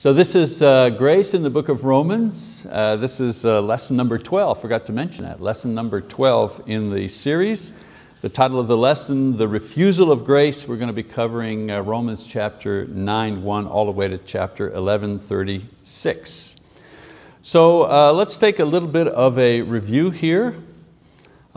So this is uh, Grace in the book of Romans. Uh, this is uh, lesson number 12, forgot to mention that, lesson number 12 in the series. The title of the lesson, The Refusal of Grace. We're going to be covering uh, Romans chapter 9, 1 all the way to chapter 11, 36. So uh, let's take a little bit of a review here.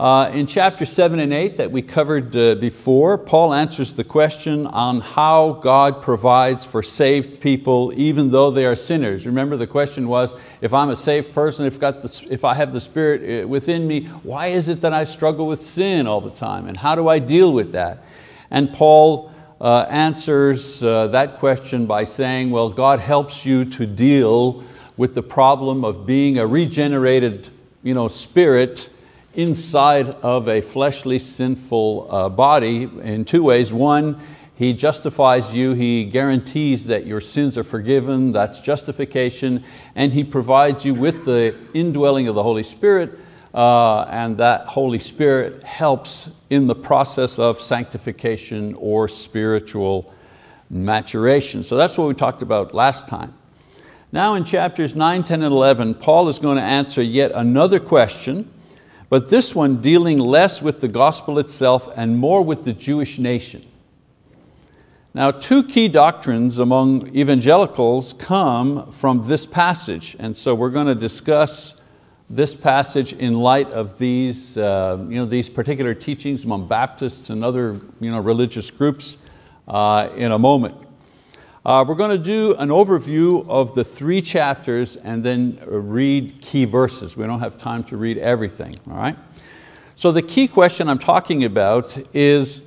Uh, in chapter seven and eight that we covered uh, before, Paul answers the question on how God provides for saved people even though they are sinners. Remember the question was, if I'm a saved person, if, got the, if I have the Spirit uh, within me, why is it that I struggle with sin all the time? And how do I deal with that? And Paul uh, answers uh, that question by saying, well, God helps you to deal with the problem of being a regenerated you know, spirit inside of a fleshly sinful uh, body in two ways. One, He justifies you, He guarantees that your sins are forgiven, that's justification, and He provides you with the indwelling of the Holy Spirit, uh, and that Holy Spirit helps in the process of sanctification or spiritual maturation. So that's what we talked about last time. Now in chapters 9, 10, and 11, Paul is going to answer yet another question but this one dealing less with the gospel itself and more with the Jewish nation. Now two key doctrines among evangelicals come from this passage and so we're going to discuss this passage in light of these, uh, you know, these particular teachings among Baptists and other you know, religious groups uh, in a moment. Uh, we're going to do an overview of the three chapters and then read key verses. We don't have time to read everything, all right? So the key question I'm talking about is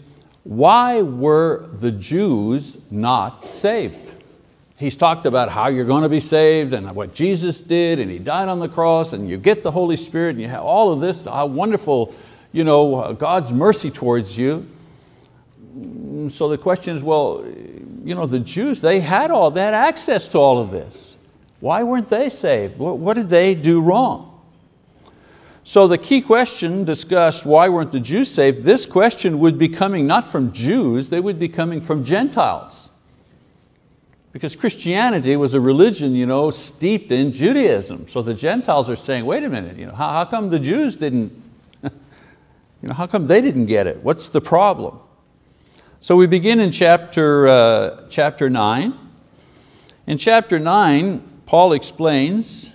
why were the Jews not saved? He's talked about how you're going to be saved and what Jesus did and He died on the cross and you get the Holy Spirit and you have all of this, how wonderful you know, God's mercy towards you. So the question is, well, you know, the Jews, they had all that access to all of this. Why weren't they saved? What, did they do wrong? So the key question discussed, why weren't the Jews saved? This question would be coming not from Jews, they would be coming from Gentiles. Because Christianity was a religion you know, steeped in Judaism. So the Gentiles are saying, wait a minute, you know, how, how come the Jews didn't, you know, how come they didn't get it? What's the problem? So we begin in chapter, uh, chapter 9. In chapter 9, Paul explains,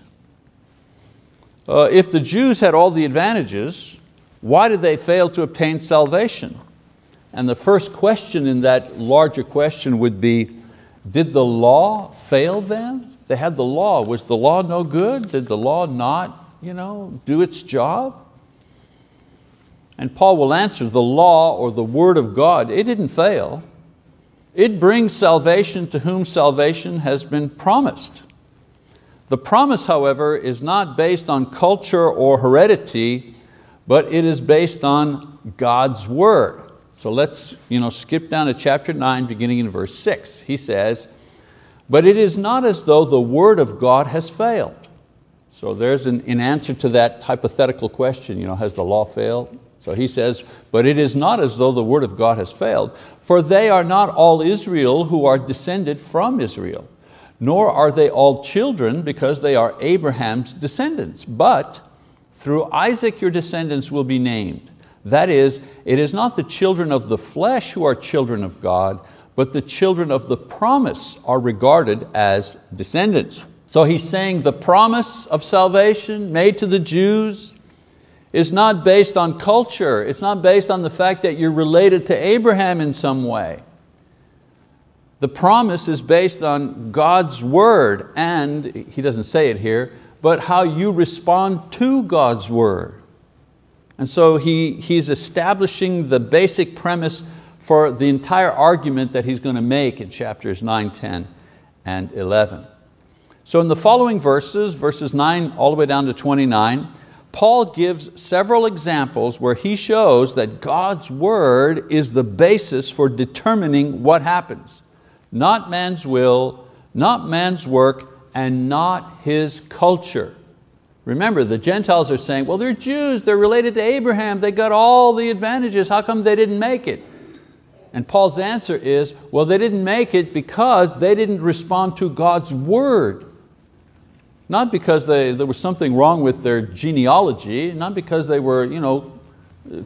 uh, if the Jews had all the advantages, why did they fail to obtain salvation? And the first question in that larger question would be, did the law fail them? They had the law. Was the law no good? Did the law not you know, do its job? And Paul will answer, the law or the word of God, it didn't fail. It brings salvation to whom salvation has been promised. The promise, however, is not based on culture or heredity, but it is based on God's word. So let's you know, skip down to chapter 9, beginning in verse 6. He says, But it is not as though the word of God has failed. So there's an, in answer to that hypothetical question, you know, has the law failed? So he says, but it is not as though the word of God has failed, for they are not all Israel who are descended from Israel, nor are they all children because they are Abraham's descendants, but through Isaac your descendants will be named. That is, it is not the children of the flesh who are children of God, but the children of the promise are regarded as descendants. So he's saying the promise of salvation made to the Jews, is not based on culture. It's not based on the fact that you're related to Abraham in some way. The promise is based on God's word and, he doesn't say it here, but how you respond to God's word. And so he, he's establishing the basic premise for the entire argument that he's going to make in chapters 9, 10, and 11. So in the following verses, verses 9 all the way down to 29, Paul gives several examples where he shows that God's word is the basis for determining what happens. Not man's will, not man's work, and not his culture. Remember, the Gentiles are saying, well, they're Jews, they're related to Abraham, they got all the advantages, how come they didn't make it? And Paul's answer is, well, they didn't make it because they didn't respond to God's word. Not because they, there was something wrong with their genealogy, not because they were you know,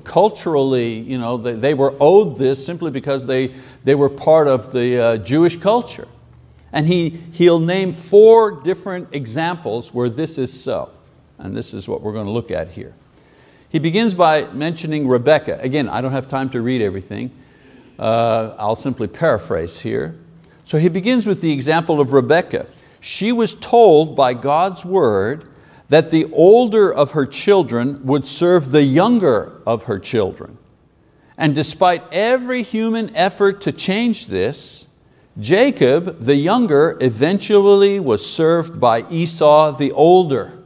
culturally, you know, they, they were owed this simply because they, they were part of the uh, Jewish culture. And he, he'll name four different examples where this is so. And this is what we're going to look at here. He begins by mentioning Rebecca. Again, I don't have time to read everything. Uh, I'll simply paraphrase here. So he begins with the example of Rebecca. She was told by God's word that the older of her children would serve the younger of her children. And despite every human effort to change this, Jacob, the younger, eventually was served by Esau, the older.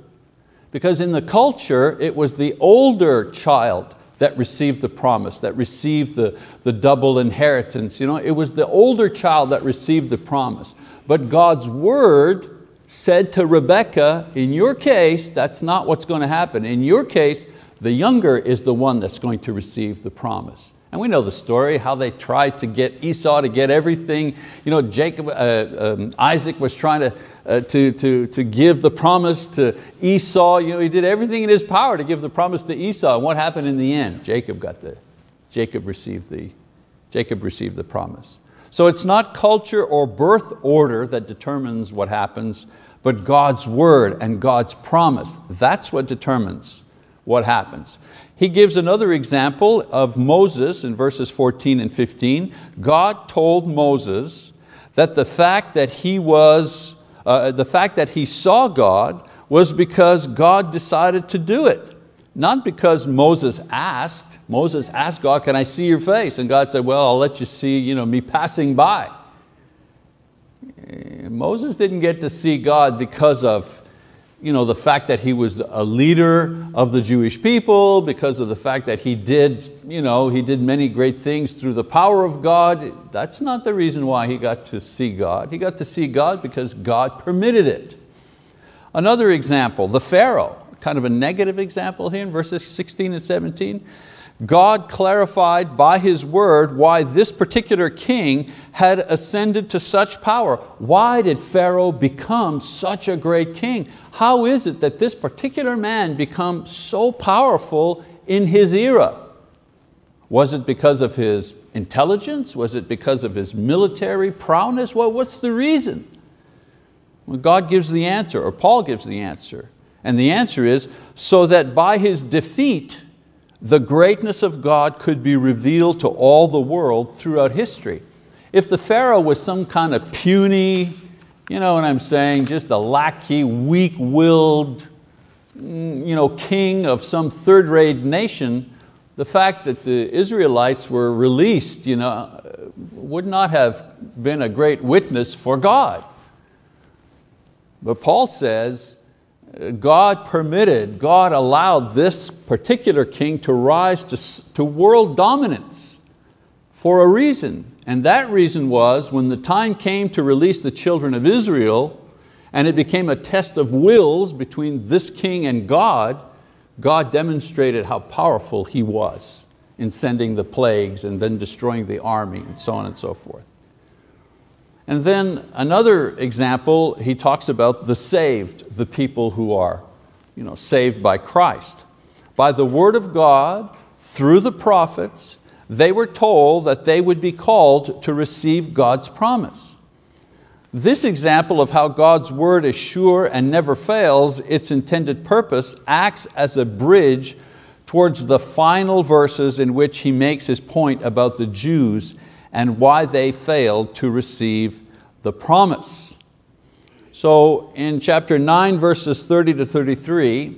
Because in the culture, it was the older child that received the promise, that received the, the double inheritance. You know, it was the older child that received the promise. But God's word said to Rebekah, in your case, that's not what's going to happen. In your case, the younger is the one that's going to receive the promise. And we know the story, how they tried to get Esau to get everything. You know, Jacob, uh, um, Isaac was trying to, uh, to, to, to give the promise to Esau. You know, he did everything in his power to give the promise to Esau. And what happened in the end? Jacob got the, Jacob received the, Jacob received the promise. So it's not culture or birth order that determines what happens, but God's word and God's promise. That's what determines what happens. He gives another example of Moses in verses 14 and 15. God told Moses that the fact that he was, uh, the fact that he saw God was because God decided to do it. Not because Moses asked, Moses asked God, can I see your face? And God said, well, I'll let you see you know, me passing by. Moses didn't get to see God because of you know, the fact that he was a leader of the Jewish people, because of the fact that he did, you know, he did many great things through the power of God. That's not the reason why he got to see God. He got to see God because God permitted it. Another example, the Pharaoh, kind of a negative example here in verses 16 and 17. God clarified by His word why this particular king had ascended to such power. Why did Pharaoh become such a great king? How is it that this particular man become so powerful in his era? Was it because of his intelligence? Was it because of his military prowess? Well, what's the reason? Well, God gives the answer, or Paul gives the answer. And the answer is, so that by his defeat, the greatness of God could be revealed to all the world throughout history. If the Pharaoh was some kind of puny, you know what I'm saying, just a lackey, weak-willed mm, you know, king of some third-rate nation, the fact that the Israelites were released you know, would not have been a great witness for God. But Paul says, God permitted, God allowed this particular king to rise to, to world dominance for a reason. And that reason was when the time came to release the children of Israel and it became a test of wills between this king and God, God demonstrated how powerful He was in sending the plagues and then destroying the army and so on and so forth. And then another example, he talks about the saved, the people who are you know, saved by Christ. By the word of God, through the prophets, they were told that they would be called to receive God's promise. This example of how God's word is sure and never fails, its intended purpose acts as a bridge towards the final verses in which he makes his point about the Jews and why they failed to receive the promise. So in chapter 9, verses 30 to 33,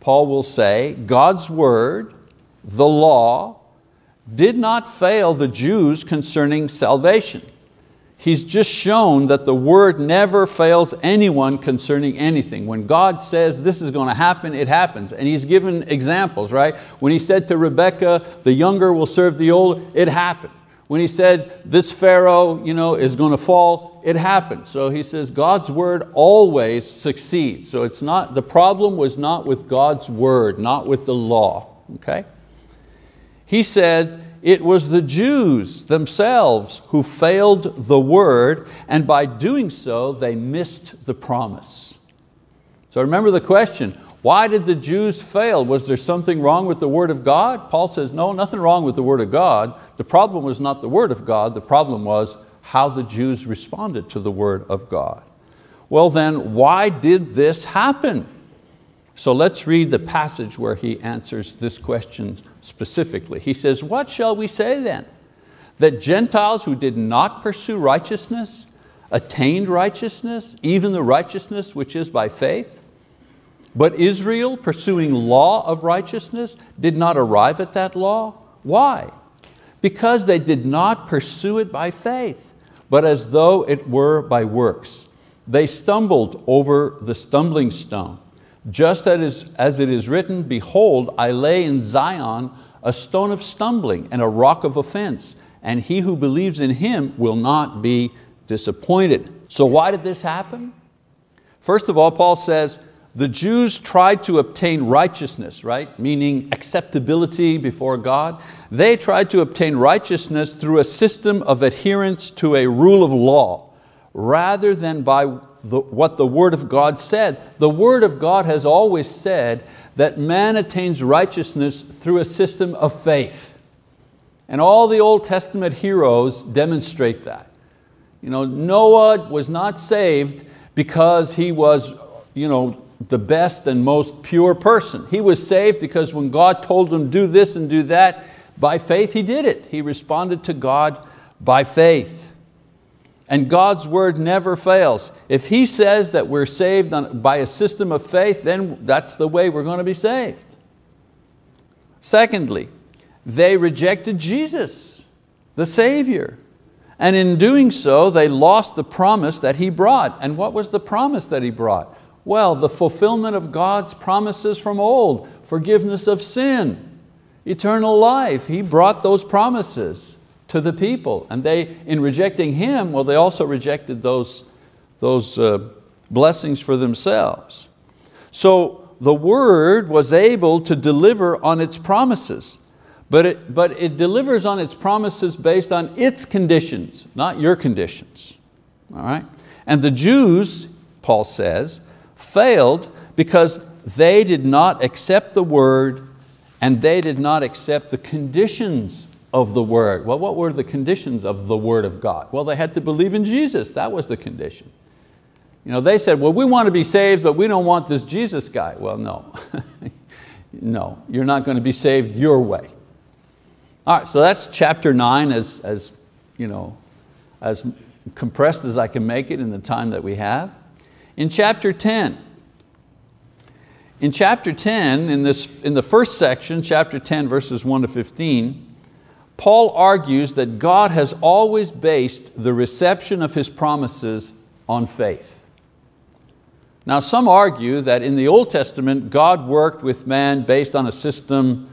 Paul will say, God's word, the law, did not fail the Jews concerning salvation. He's just shown that the word never fails anyone concerning anything. When God says this is going to happen, it happens. And he's given examples, right? When he said to Rebekah, the younger will serve the older, it happened. When he said this Pharaoh you know, is going to fall, it happened. So he says God's word always succeeds. So it's not, the problem was not with God's word, not with the law. Okay? He said, it was the Jews themselves who failed the word, and by doing so, they missed the promise. So remember the question, why did the Jews fail? Was there something wrong with the word of God? Paul says, no, nothing wrong with the word of God. The problem was not the word of God, the problem was how the Jews responded to the word of God. Well then, why did this happen? So let's read the passage where he answers this question specifically. He says, what shall we say then? That Gentiles who did not pursue righteousness attained righteousness, even the righteousness which is by faith? But Israel, pursuing law of righteousness, did not arrive at that law. Why? Because they did not pursue it by faith, but as though it were by works. They stumbled over the stumbling stone. Just as, as it is written, behold, I lay in Zion a stone of stumbling and a rock of offense, and he who believes in him will not be disappointed. So why did this happen? First of all, Paul says, the Jews tried to obtain righteousness, right? Meaning acceptability before God. They tried to obtain righteousness through a system of adherence to a rule of law, rather than by the, what the word of God said. The word of God has always said that man attains righteousness through a system of faith. And all the Old Testament heroes demonstrate that. You know, Noah was not saved because he was you know, the best and most pure person. He was saved because when God told him do this and do that, by faith he did it. He responded to God by faith. And God's word never fails. If He says that we're saved by a system of faith, then that's the way we're going to be saved. Secondly, they rejected Jesus, the Savior. And in doing so, they lost the promise that He brought. And what was the promise that He brought? Well, the fulfillment of God's promises from old, forgiveness of sin, eternal life. He brought those promises to the people. And they, in rejecting Him, well, they also rejected those, those uh, blessings for themselves. So the word was able to deliver on its promises, but it, but it delivers on its promises based on its conditions, not your conditions. All right? And the Jews, Paul says, failed because they did not accept the word and they did not accept the conditions of the word. Well, what were the conditions of the word of God? Well, they had to believe in Jesus, that was the condition. You know, they said, well, we want to be saved, but we don't want this Jesus guy. Well, no, no, you're not going to be saved your way. All right, so that's chapter nine as, as, you know, as compressed as I can make it in the time that we have. In chapter 10, in chapter 10, in, this, in the first section, chapter 10, verses 1 to 15, Paul argues that God has always based the reception of His promises on faith. Now some argue that in the Old Testament, God worked with man based on a system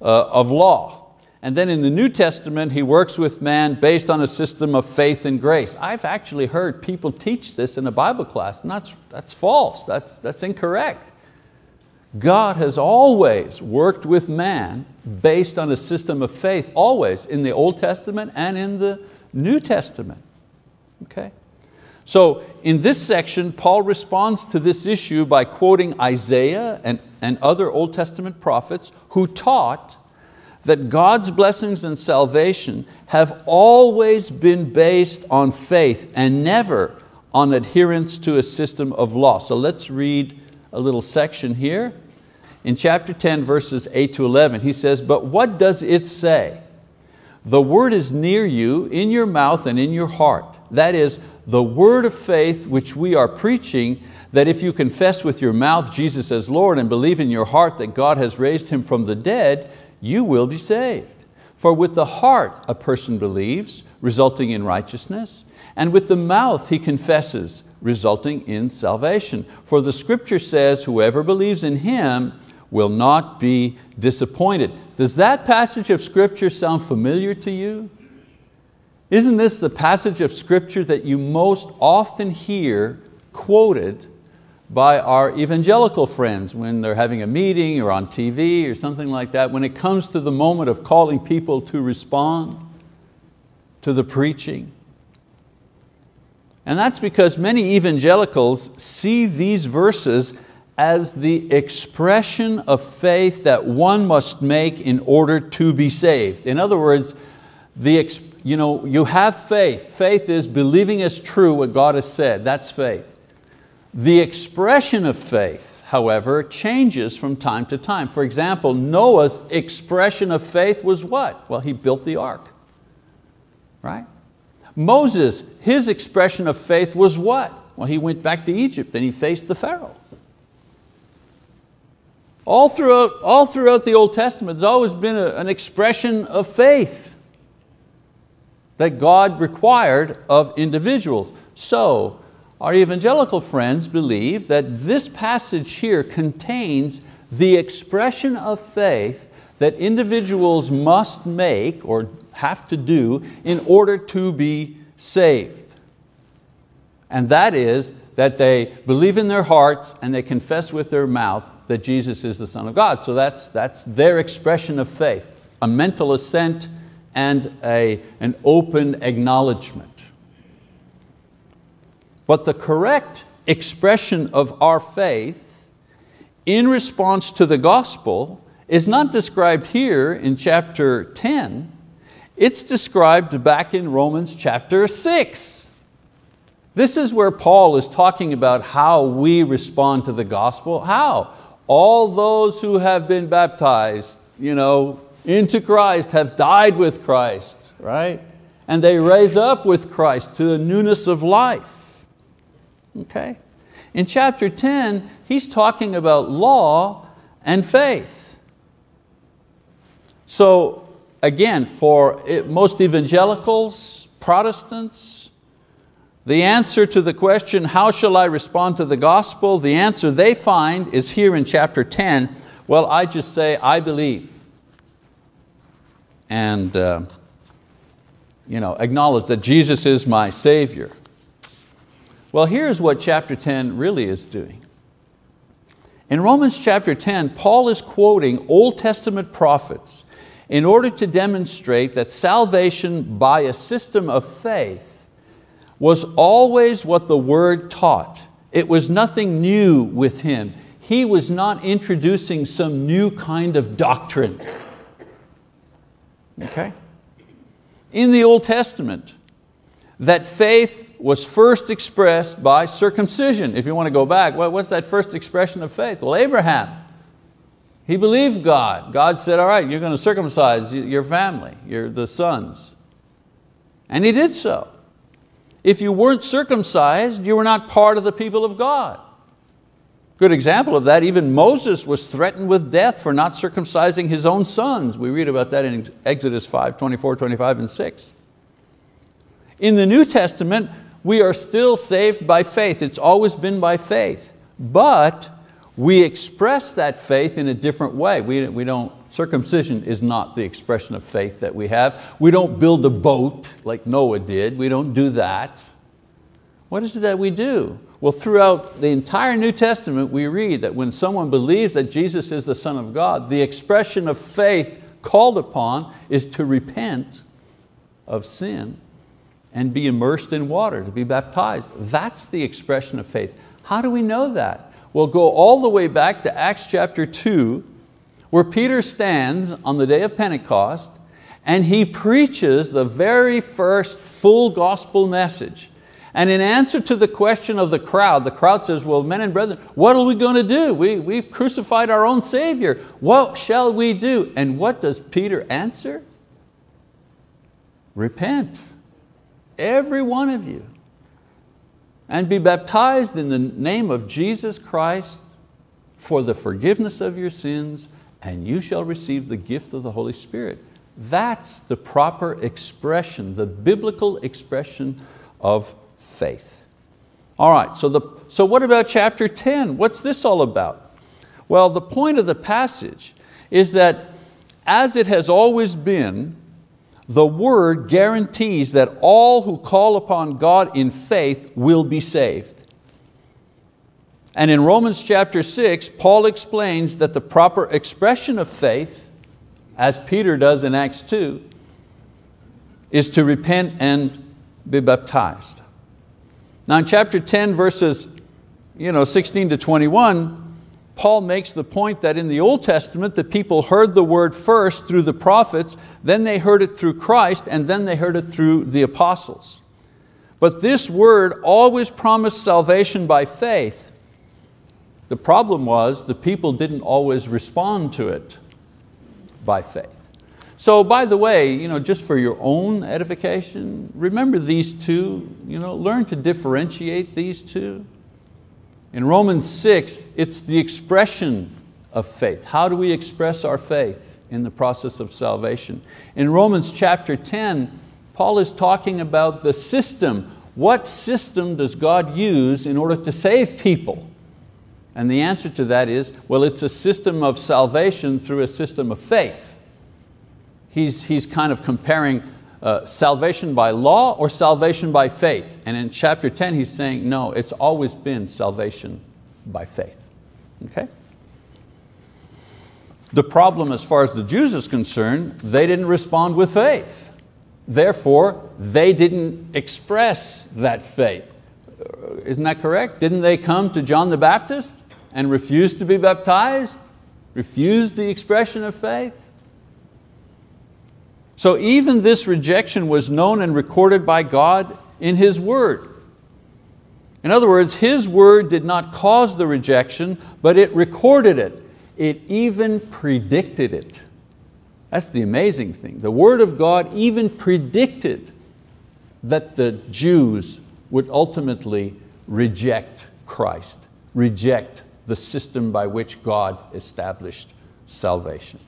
uh, of law. And then in the New Testament, He works with man based on a system of faith and grace. I've actually heard people teach this in a Bible class, and that's, that's false, that's, that's incorrect. God has always worked with man based on a system of faith, always, in the Old Testament and in the New Testament. Okay? So in this section, Paul responds to this issue by quoting Isaiah and, and other Old Testament prophets who taught that God's blessings and salvation have always been based on faith and never on adherence to a system of law. So let's read a little section here. In chapter 10, verses 8 to 11, he says, but what does it say? The word is near you, in your mouth and in your heart. That is, the word of faith which we are preaching, that if you confess with your mouth Jesus as Lord and believe in your heart that God has raised Him from the dead, you will be saved. For with the heart a person believes, resulting in righteousness, and with the mouth he confesses, resulting in salvation. For the scripture says, whoever believes in Him will not be disappointed. Does that passage of scripture sound familiar to you? Isn't this the passage of scripture that you most often hear quoted by our evangelical friends when they're having a meeting or on TV or something like that, when it comes to the moment of calling people to respond to the preaching. And that's because many evangelicals see these verses as the expression of faith that one must make in order to be saved. In other words, the, you, know, you have faith. Faith is believing as true what God has said. That's faith. The expression of faith, however, changes from time to time. For example, Noah's expression of faith was what? Well, he built the ark, right? Moses, his expression of faith was what? Well, he went back to Egypt and he faced the Pharaoh. All throughout, all throughout the Old Testament, there's always been a, an expression of faith that God required of individuals. So, our evangelical friends believe that this passage here contains the expression of faith that individuals must make or have to do in order to be saved. And that is that they believe in their hearts and they confess with their mouth that Jesus is the Son of God. So that's, that's their expression of faith, a mental assent and a, an open acknowledgement. But the correct expression of our faith in response to the gospel is not described here in chapter 10, it's described back in Romans chapter 6. This is where Paul is talking about how we respond to the gospel. How? All those who have been baptized you know, into Christ have died with Christ, right? And they raise up with Christ to the newness of life. Okay? In chapter 10, he's talking about law and faith. So again, for most evangelicals, Protestants, the answer to the question, how shall I respond to the gospel? The answer they find is here in chapter 10. Well, I just say, I believe. And uh, you know, acknowledge that Jesus is my Savior. Well, here's what chapter 10 really is doing. In Romans chapter 10, Paul is quoting Old Testament prophets in order to demonstrate that salvation by a system of faith was always what the word taught. It was nothing new with him. He was not introducing some new kind of doctrine. Okay? In the Old Testament, that faith was first expressed by circumcision. If you want to go back, what's that first expression of faith? Well, Abraham. He believed God. God said, all right, you're going to circumcise your family, your, the sons. And he did so. If you weren't circumcised, you were not part of the people of God. Good example of that, even Moses was threatened with death for not circumcising his own sons. We read about that in Exodus 5, 24, 25, and 6. In the New Testament, we are still saved by faith. It's always been by faith. But we express that faith in a different way. We, we don't, circumcision is not the expression of faith that we have. We don't build a boat like Noah did. We don't do that. What is it that we do? Well, throughout the entire New Testament, we read that when someone believes that Jesus is the Son of God, the expression of faith called upon is to repent of sin and be immersed in water, to be baptized. That's the expression of faith. How do we know that? We'll go all the way back to Acts chapter 2, where Peter stands on the day of Pentecost and he preaches the very first full gospel message. And in answer to the question of the crowd, the crowd says, well, men and brethren, what are we going to do? We, we've crucified our own Savior. What shall we do? And what does Peter answer? Repent every one of you, and be baptized in the name of Jesus Christ for the forgiveness of your sins, and you shall receive the gift of the Holy Spirit. That's the proper expression, the biblical expression of faith. All right, so, the, so what about chapter 10? What's this all about? Well, the point of the passage is that as it has always been, the word guarantees that all who call upon God in faith will be saved. And in Romans chapter 6, Paul explains that the proper expression of faith, as Peter does in Acts 2, is to repent and be baptized. Now in chapter 10, verses you know, 16 to 21, Paul makes the point that in the Old Testament, the people heard the word first through the prophets, then they heard it through Christ, and then they heard it through the apostles. But this word always promised salvation by faith. The problem was the people didn't always respond to it by faith. So by the way, you know, just for your own edification, remember these two, you know, learn to differentiate these two. In Romans 6, it's the expression of faith. How do we express our faith in the process of salvation? In Romans chapter 10, Paul is talking about the system. What system does God use in order to save people? And the answer to that is, well, it's a system of salvation through a system of faith. He's, he's kind of comparing uh, salvation by law or salvation by faith. And in chapter 10 he's saying, no, it's always been salvation by faith. Okay? The problem as far as the Jews is concerned, they didn't respond with faith. Therefore, they didn't express that faith. Uh, isn't that correct? Didn't they come to John the Baptist and refuse to be baptized? Refuse the expression of faith? So even this rejection was known and recorded by God in His word. In other words, His word did not cause the rejection, but it recorded it. It even predicted it. That's the amazing thing. The word of God even predicted that the Jews would ultimately reject Christ, reject the system by which God established salvation.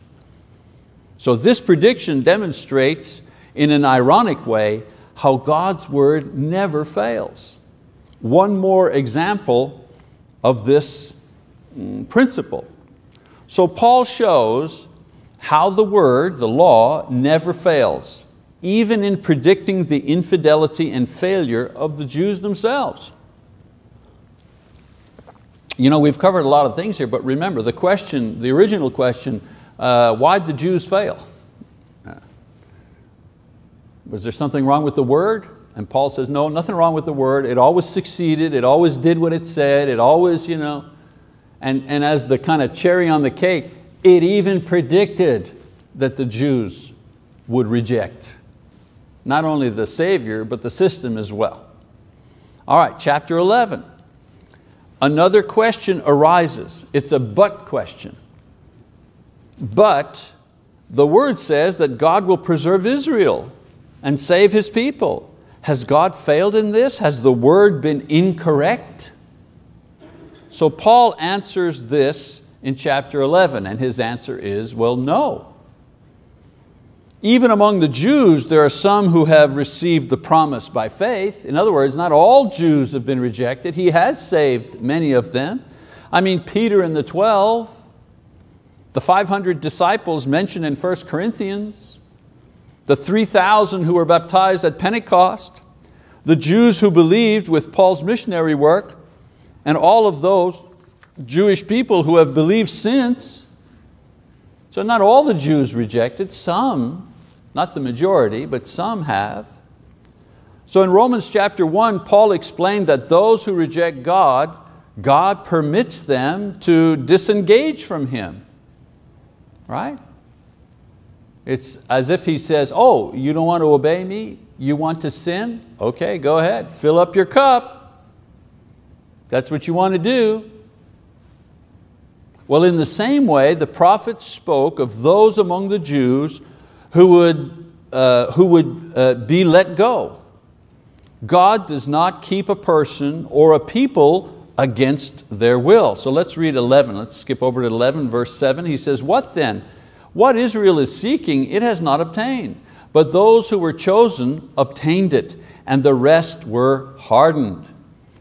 So this prediction demonstrates in an ironic way how God's word never fails. One more example of this mm, principle. So Paul shows how the word, the law, never fails, even in predicting the infidelity and failure of the Jews themselves. You know, we've covered a lot of things here, but remember the question, the original question, uh, why did the Jews fail? Uh, was there something wrong with the word? And Paul says, no, nothing wrong with the word. It always succeeded. It always did what it said. It always, you know. And, and as the kind of cherry on the cake, it even predicted that the Jews would reject not only the Savior, but the system as well. All right, chapter 11. Another question arises. It's a but question. But the word says that God will preserve Israel and save His people. Has God failed in this? Has the word been incorrect? So Paul answers this in chapter 11 and his answer is, well, no. Even among the Jews, there are some who have received the promise by faith. In other words, not all Jews have been rejected. He has saved many of them. I mean, Peter and the 12, the 500 disciples mentioned in 1 Corinthians, the 3,000 who were baptized at Pentecost, the Jews who believed with Paul's missionary work, and all of those Jewish people who have believed since. So not all the Jews rejected, some, not the majority, but some have. So in Romans chapter 1, Paul explained that those who reject God, God permits them to disengage from Him right? It's as if he says, oh, you don't want to obey me? You want to sin? Okay, go ahead, fill up your cup. That's what you want to do. Well, in the same way, the prophets spoke of those among the Jews who would, uh, who would uh, be let go. God does not keep a person or a people against their will. So let's read 11. Let's skip over to 11, verse 7. He says, What then? What Israel is seeking, it has not obtained. But those who were chosen obtained it, and the rest were hardened.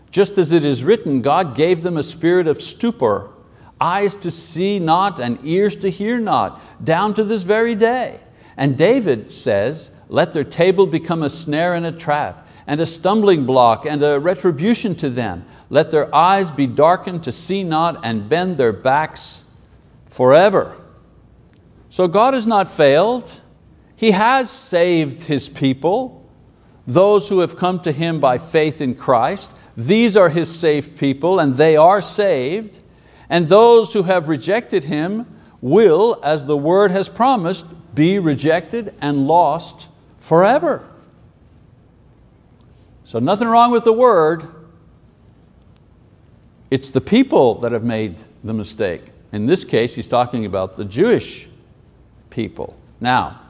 Just as it is written, God gave them a spirit of stupor, eyes to see not and ears to hear not, down to this very day. And David says, let their table become a snare and a trap, and a stumbling block and a retribution to them. Let their eyes be darkened to see not and bend their backs forever. So God has not failed. He has saved His people, those who have come to Him by faith in Christ. These are His saved people and they are saved. And those who have rejected Him will, as the word has promised, be rejected and lost forever. So nothing wrong with the word. It's the people that have made the mistake. In this case, he's talking about the Jewish people. Now,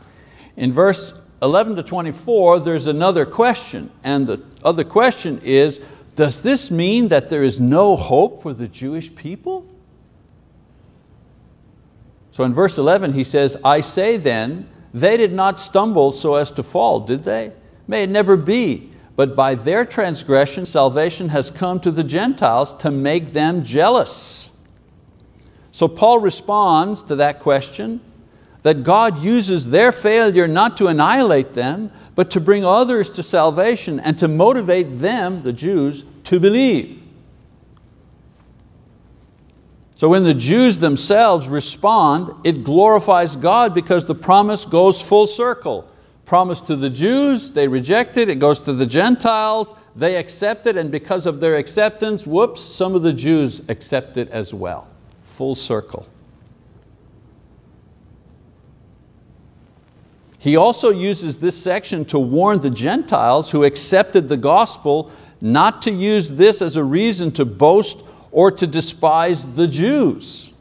in verse 11 to 24, there's another question. And the other question is, does this mean that there is no hope for the Jewish people? So in verse 11 he says, I say then, they did not stumble so as to fall, did they? May it never be. But by their transgression, salvation has come to the Gentiles to make them jealous. So Paul responds to that question that God uses their failure not to annihilate them, but to bring others to salvation and to motivate them, the Jews, to believe. So when the Jews themselves respond, it glorifies God because the promise goes full circle. Promise to the Jews, they reject it, it goes to the Gentiles, they accept it, and because of their acceptance, whoops, some of the Jews accept it as well. Full circle. He also uses this section to warn the Gentiles who accepted the gospel not to use this as a reason to boast or to despise the Jews.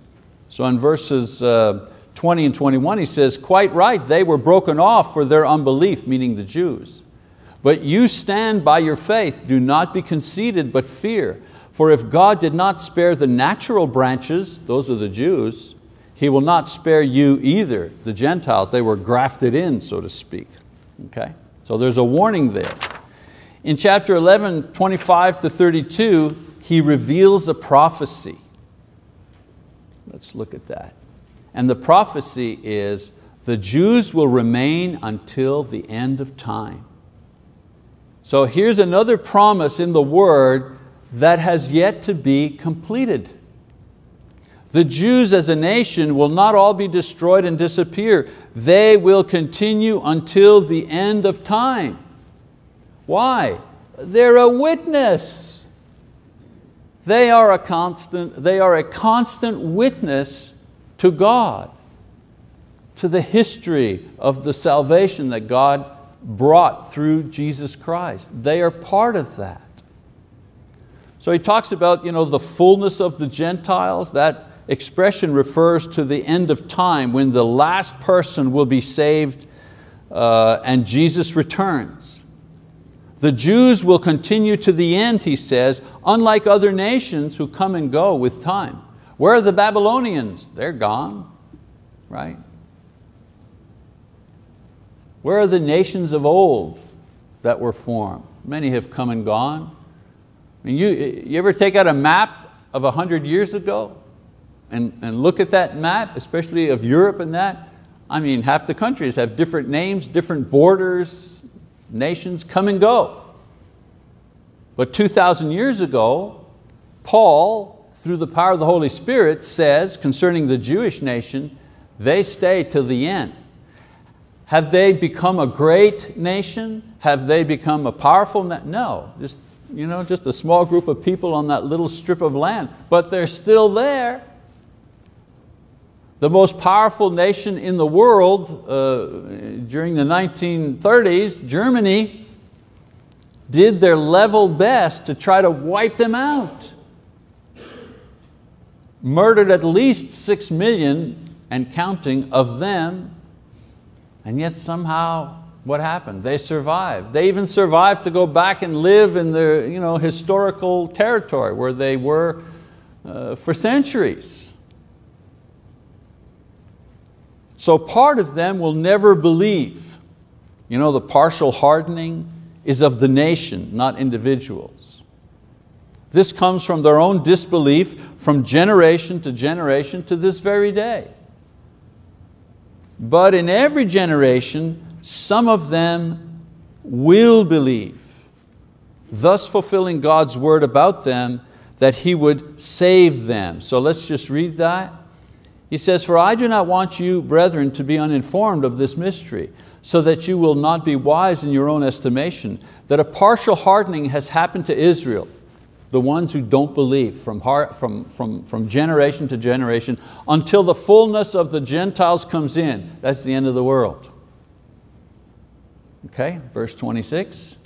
So in verses uh, 20 and 21 he says, quite right, they were broken off for their unbelief, meaning the Jews. But you stand by your faith, do not be conceited, but fear. For if God did not spare the natural branches, those are the Jews, he will not spare you either, the Gentiles. They were grafted in, so to speak. Okay? So there's a warning there. In chapter 11, 25 to 32, he reveals a prophecy. Let's look at that. And the prophecy is, the Jews will remain until the end of time. So here's another promise in the word that has yet to be completed. The Jews as a nation will not all be destroyed and disappear. They will continue until the end of time. Why? They're a witness. They are a constant, they are a constant witness to God, to the history of the salvation that God brought through Jesus Christ. They are part of that. So he talks about you know, the fullness of the Gentiles, that expression refers to the end of time when the last person will be saved uh, and Jesus returns. The Jews will continue to the end, he says, unlike other nations who come and go with time. Where are the Babylonians? They're gone, right? Where are the nations of old that were formed? Many have come and gone. I mean, you, you ever take out a map of a hundred years ago? and, and look at that map, especially of Europe and that, I mean, half the countries have different names, different borders, nations come and go. But 2,000 years ago, Paul, through the power of the Holy Spirit, says concerning the Jewish nation, they stay till the end. Have they become a great nation? Have they become a powerful nation? No, just, you know, just a small group of people on that little strip of land, but they're still there the most powerful nation in the world uh, during the 1930s, Germany, did their level best to try to wipe them out. Murdered at least six million and counting of them, and yet somehow what happened? They survived. They even survived to go back and live in their you know, historical territory where they were uh, for centuries. So part of them will never believe. You know, the partial hardening is of the nation, not individuals. This comes from their own disbelief from generation to generation to this very day. But in every generation, some of them will believe. thus fulfilling God's word about them that He would save them. So let's just read that. He says, For I do not want you, brethren, to be uninformed of this mystery, so that you will not be wise in your own estimation, that a partial hardening has happened to Israel, the ones who don't believe from, heart, from, from, from generation to generation, until the fullness of the Gentiles comes in. That's the end of the world. Okay, verse 26.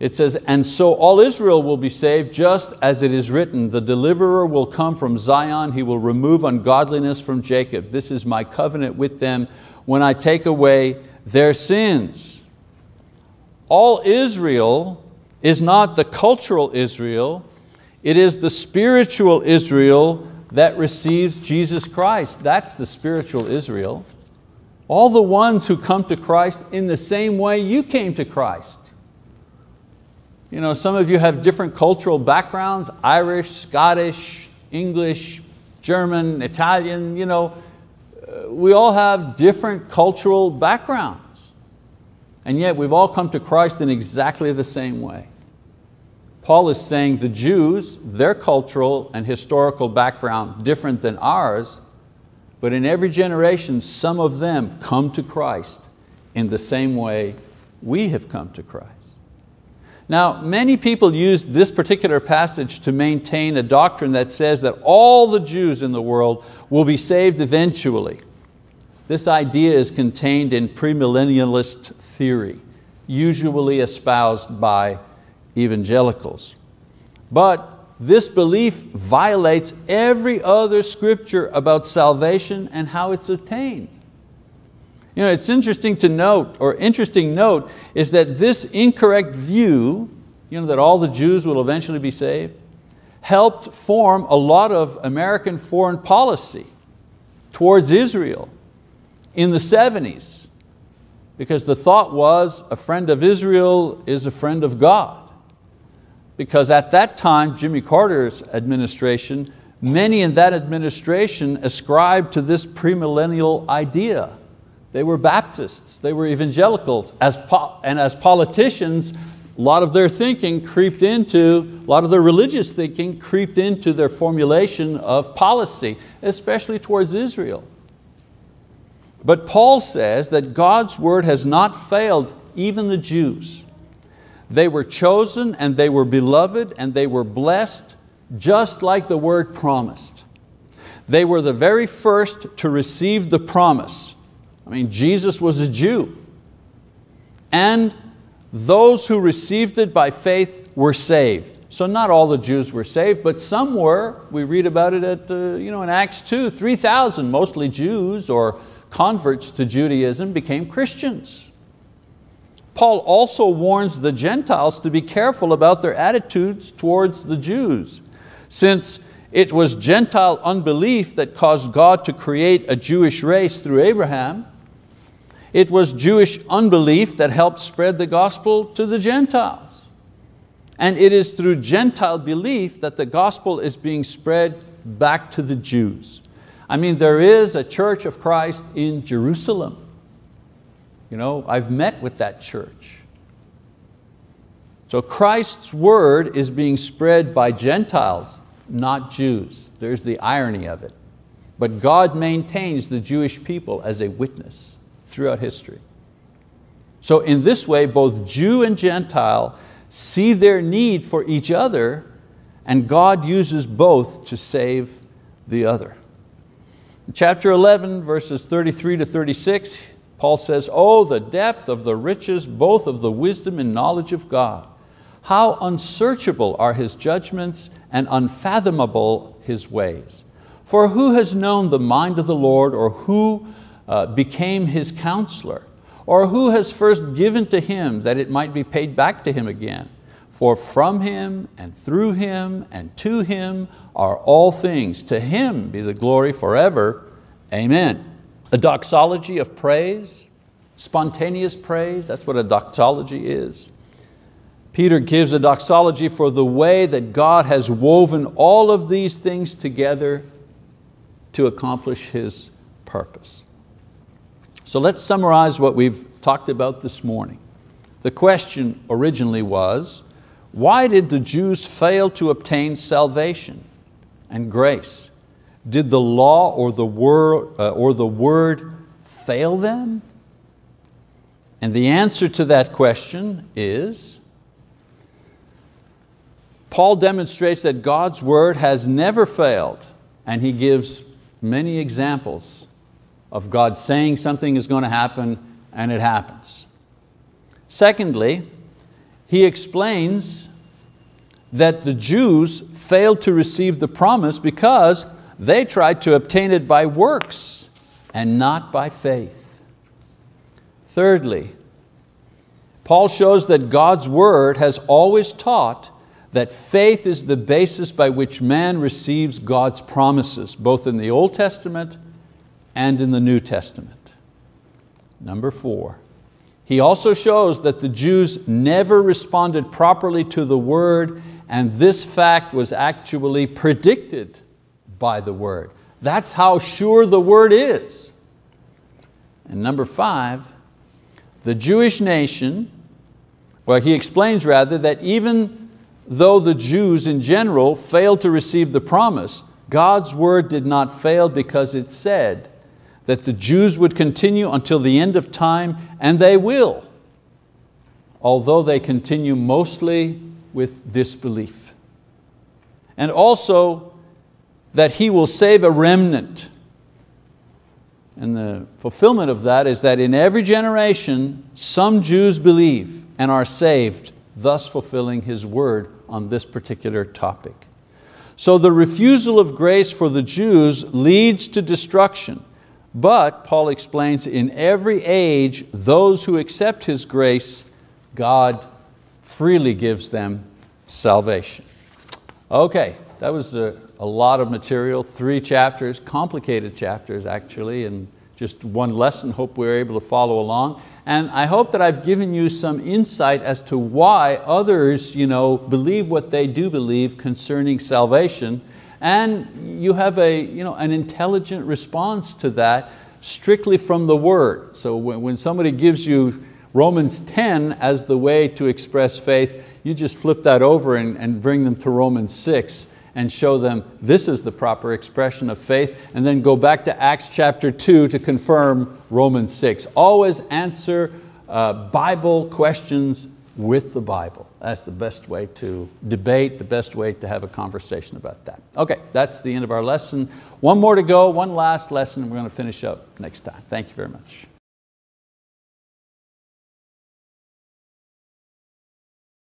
It says, and so all Israel will be saved just as it is written, the deliverer will come from Zion, he will remove ungodliness from Jacob. This is my covenant with them when I take away their sins. All Israel is not the cultural Israel, it is the spiritual Israel that receives Jesus Christ. That's the spiritual Israel. All the ones who come to Christ in the same way you came to Christ. You know, some of you have different cultural backgrounds, Irish, Scottish, English, German, Italian, you know, uh, we all have different cultural backgrounds. And yet we've all come to Christ in exactly the same way. Paul is saying the Jews, their cultural and historical background different than ours, but in every generation some of them come to Christ in the same way we have come to Christ. Now, many people use this particular passage to maintain a doctrine that says that all the Jews in the world will be saved eventually. This idea is contained in premillennialist theory, usually espoused by evangelicals. But this belief violates every other scripture about salvation and how it's attained. You know, it's interesting to note, or interesting note, is that this incorrect view, you know, that all the Jews will eventually be saved, helped form a lot of American foreign policy towards Israel in the 70s. Because the thought was a friend of Israel is a friend of God. Because at that time, Jimmy Carter's administration, many in that administration ascribed to this premillennial idea they were Baptists, they were evangelicals, as and as politicians, a lot of their thinking creeped into, a lot of their religious thinking creeped into their formulation of policy, especially towards Israel. But Paul says that God's word has not failed even the Jews. They were chosen and they were beloved and they were blessed just like the word promised. They were the very first to receive the promise I mean, Jesus was a Jew. And those who received it by faith were saved. So not all the Jews were saved, but some were. We read about it at, uh, you know, in Acts 2, 3,000, mostly Jews or converts to Judaism became Christians. Paul also warns the Gentiles to be careful about their attitudes towards the Jews, since it was Gentile unbelief that caused God to create a Jewish race through Abraham, it was Jewish unbelief that helped spread the gospel to the Gentiles. And it is through Gentile belief that the gospel is being spread back to the Jews. I mean, there is a church of Christ in Jerusalem. You know, I've met with that church. So Christ's word is being spread by Gentiles, not Jews. There's the irony of it. But God maintains the Jewish people as a witness throughout history. So in this way, both Jew and Gentile see their need for each other and God uses both to save the other. In chapter 11, verses 33 to 36, Paul says, Oh, the depth of the riches, both of the wisdom and knowledge of God. How unsearchable are His judgments and unfathomable His ways. For who has known the mind of the Lord or who uh, became his counselor? Or who has first given to him that it might be paid back to him again? For from him and through him and to him are all things. To him be the glory forever. Amen. A doxology of praise, spontaneous praise, that's what a doxology is. Peter gives a doxology for the way that God has woven all of these things together to accomplish His purpose. So let's summarize what we've talked about this morning. The question originally was, why did the Jews fail to obtain salvation and grace? Did the law or the word, uh, or the word fail them? And the answer to that question is, Paul demonstrates that God's word has never failed and he gives many examples of God saying something is going to happen and it happens. Secondly, he explains that the Jews failed to receive the promise because they tried to obtain it by works and not by faith. Thirdly, Paul shows that God's word has always taught that faith is the basis by which man receives God's promises, both in the Old Testament and in the New Testament. Number four, he also shows that the Jews never responded properly to the word and this fact was actually predicted by the word. That's how sure the word is. And number five, the Jewish nation, well he explains rather that even though the Jews in general failed to receive the promise, God's word did not fail because it said that the Jews would continue until the end of time and they will, although they continue mostly with disbelief. And also that He will save a remnant. And the fulfillment of that is that in every generation, some Jews believe and are saved, thus fulfilling His word on this particular topic. So the refusal of grace for the Jews leads to destruction. But, Paul explains, in every age, those who accept His grace, God freely gives them salvation. Okay, that was a, a, lot of material, three chapters, complicated chapters actually, and just one lesson, hope we are able to follow along. And I hope that I've given you some insight as to why others you know, believe what they do believe concerning salvation, and you have a, you know, an intelligent response to that strictly from the word. So when, when somebody gives you Romans 10 as the way to express faith, you just flip that over and, and bring them to Romans 6 and show them this is the proper expression of faith, and then go back to Acts chapter 2 to confirm Romans 6. Always answer uh, Bible questions with the Bible. That's the best way to debate, the best way to have a conversation about that. Okay, that's the end of our lesson. One more to go, one last lesson, we're going to finish up next time. Thank you very much.